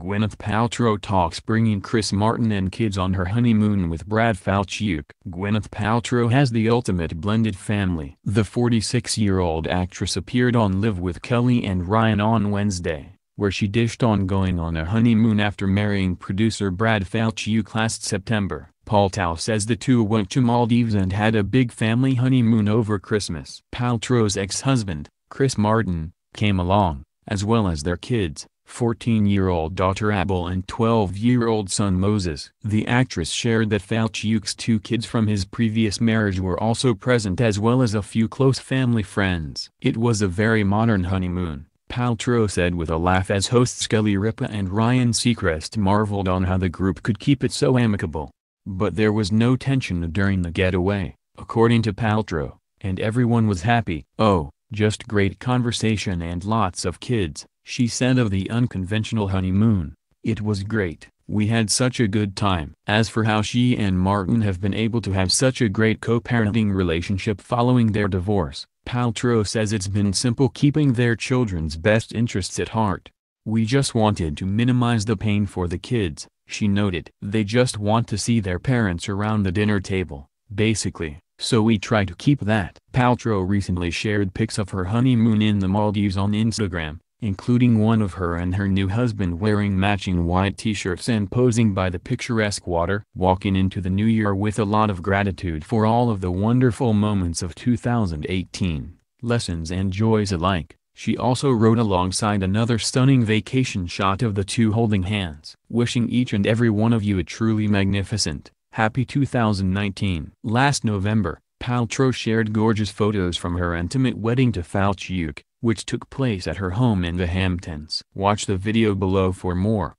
Gwyneth Paltrow talks bringing Chris Martin and kids on her honeymoon with Brad Falchuk. Gwyneth Paltrow has the ultimate blended family. The 46-year-old actress appeared on Live with Kelly and Ryan on Wednesday, where she dished on going on a honeymoon after marrying producer Brad Falchuk last September. Paltrow says the two went to Maldives and had a big family honeymoon over Christmas. Paltrow's ex-husband, Chris Martin, came along, as well as their kids, 14-year-old daughter Apple and 12-year-old son Moses. The actress shared that Falchuk's two kids from his previous marriage were also present as well as a few close family friends. It was a very modern honeymoon, Paltrow said with a laugh as hosts Kelly Ripa and Ryan Seacrest marveled on how the group could keep it so amicable. But there was no tension during the getaway, according to Paltrow, and everyone was happy. Oh, just great conversation and lots of kids. She said of the unconventional honeymoon, it was great, we had such a good time. As for how she and Martin have been able to have such a great co-parenting relationship following their divorce, Paltrow says it's been simple keeping their children's best interests at heart. We just wanted to minimize the pain for the kids, she noted. They just want to see their parents around the dinner table, basically, so we try to keep that. Paltrow recently shared pics of her honeymoon in the Maldives on Instagram, including one of her and her new husband wearing matching white t-shirts and posing by the picturesque water. Walking into the new year with a lot of gratitude for all of the wonderful moments of 2018, lessons and joys alike. She also wrote alongside another stunning vacation shot of the two holding hands. Wishing each and every one of you a truly magnificent, happy 2019. Last November, Paltrow shared gorgeous photos from her intimate wedding to Falchuk, which took place at her home in the Hamptons. Watch the video below for more.